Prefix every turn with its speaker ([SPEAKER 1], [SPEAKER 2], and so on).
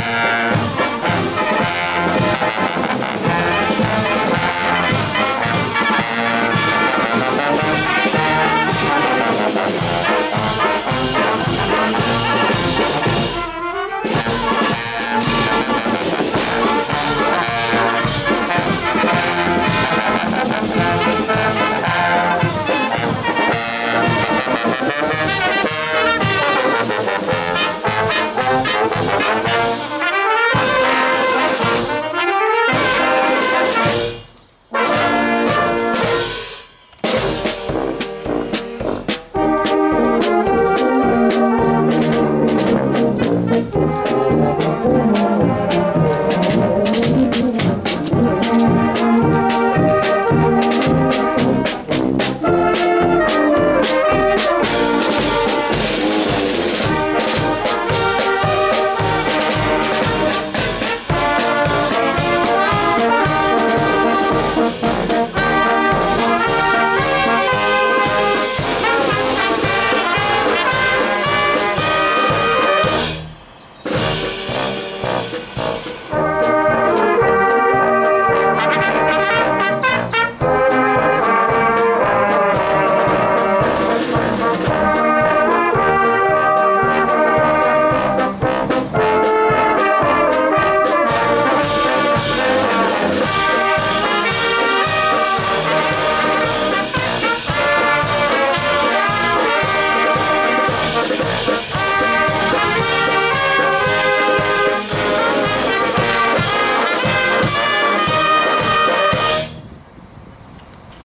[SPEAKER 1] Música